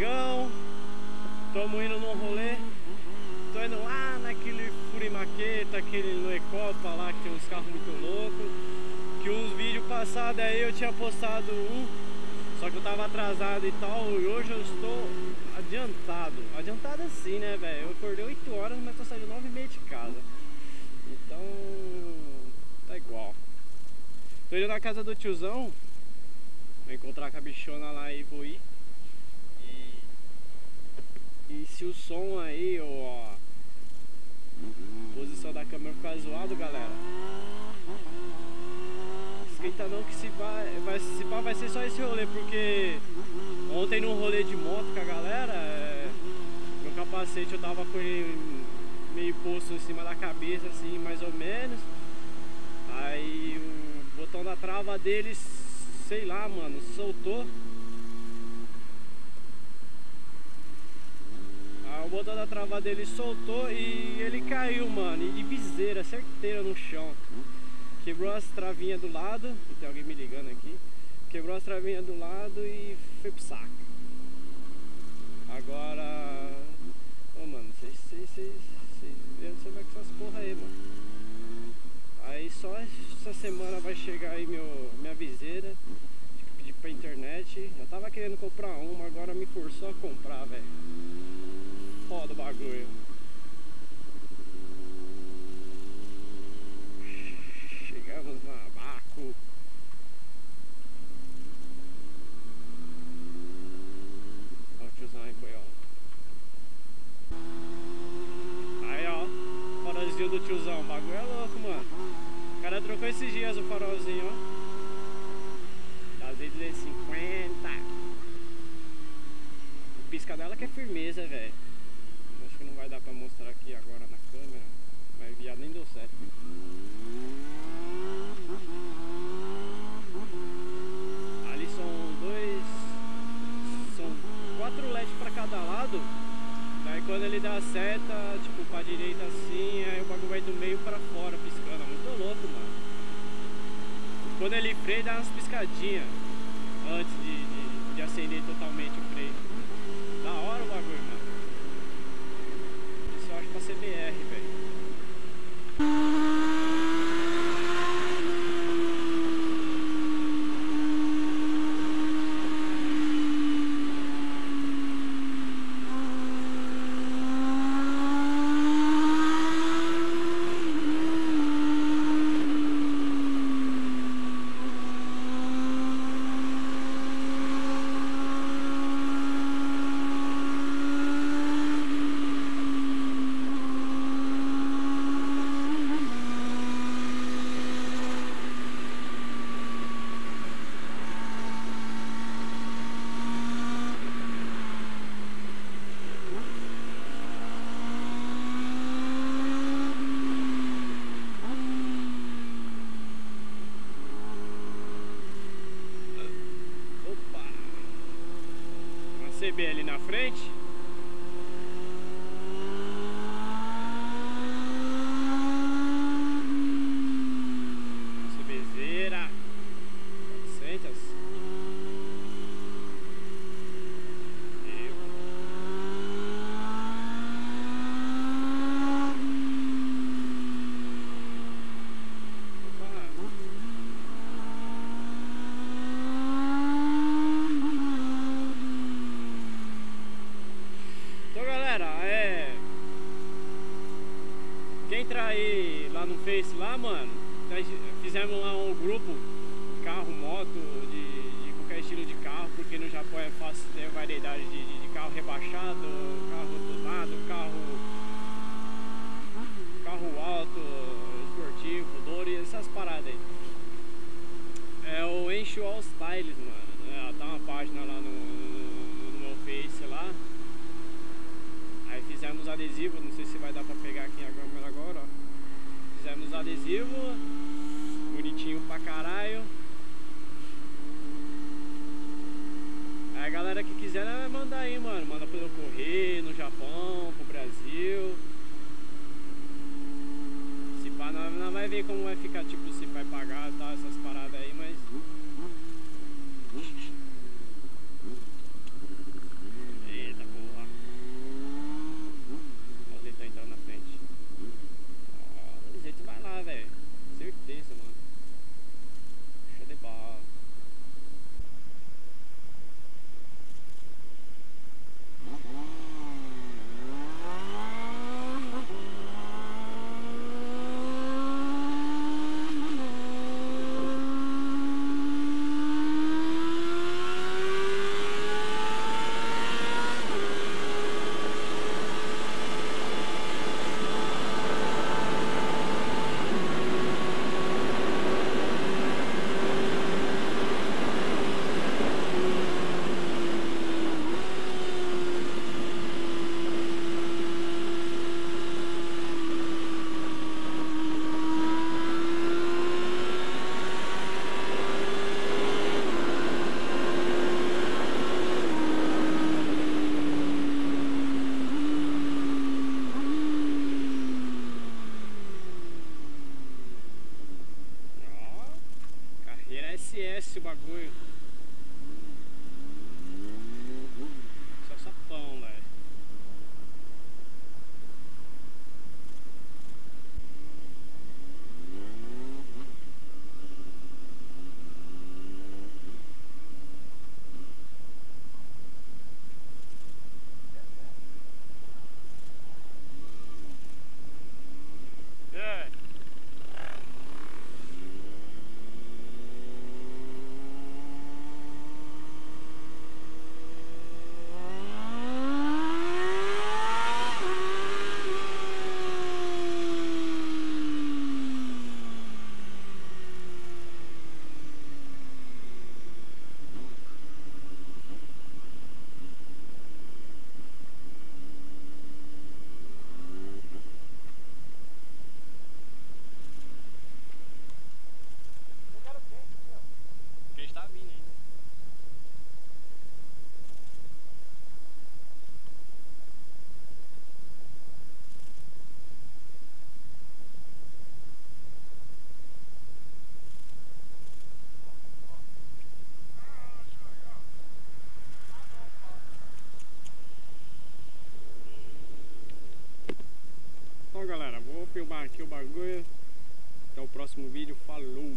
domingão, estamos indo num rolê. Tô indo lá naquele Furimaqueta, aquele Noecopa lá que tem uns carros muito loucos. Que uns vídeos passados aí eu tinha postado um, só que eu tava atrasado e tal, e hoje eu estou adiantado. Adiantado assim, né, velho? Eu acordei 8 horas, mas tô saindo 9 e meia de casa. Então, tá igual. Tô indo na casa do tiozão, vou encontrar com a bichona lá e vou ir. E, se o som aí, ó, a posição da câmera ficar zoado, galera, esquenta não que se vai, vai, se pá, vai ser só esse rolê, porque ontem num rolê de moto com a galera, é, meu capacete eu tava com ele meio posto em cima da cabeça, assim, mais ou menos. Aí o botão da trava dele, sei lá, mano, soltou. Aí o botão da trava dele soltou e ele caiu, mano, e de viseira, certeira no chão. Quebrou as travinhas do lado, tem alguém me ligando aqui. Quebrou as travinhas do lado e foi pro saco. Agora. Ô mano, vocês viram como é que essas porra aí, mano. Aí só essa semana vai chegar aí meu, minha viseira. Pedir pra internet. Já tava querendo comprar uma, agora me forçou a comprar, velho. Foda o bagulho. Chegamos na Baco. Ó o tiozão aí, ó. Aí, ó. Farolzinho do tiozão. O bagulho é louco, mano. O cara trocou esses dias o farolzinho, ó. Das 250. O pisca dela que é firmeza, velho. Acho que não vai dar pra mostrar aqui agora na câmera. Mas viado nem deu certo. Ali são dois. São quatro LEDs pra cada lado. Daí quando ele dá a seta, tipo, pra direita assim, aí o bagulho vai do meio pra fora piscando. Muito louco, mano. Quando ele freia, dá umas piscadinhas antes de, de, de acender totalmente o freio. Da hora o bagulho, mano. Isso eu acho pra CBR, velho. Opa! Ali na frente. Uma CBzeira. 400. Eu. Opa! Então galera, é. Quem entrar aí lá no Face lá, mano, nós fizemos lá um grupo, carro, moto, de, de qualquer estilo de carro, porque no Japão é fácil ter variedade de, de- de carro rebaixado, carro tunado, carro. carro alto, esportivo, Dory, essas paradas aí. É o Encho All Styles, mano. É, tá uma página lá no, no- no meu Face lá. Aí fizemos adesivo, não sei se vai dar pra pegar aqui agora, adesivo, bonitinho pra caralho. Aí a galera que quiser né, manda aí, mano. Manda pelo correio, no Japão, pro Brasil. Se pá, não, não vai ver como vai ficar, tipo, se vai pagar tal, essas paradas aí, mas. soltar ainda. Né? Então galera, vou filmar aqui o bagulho. Até o próximo vídeo. Falou!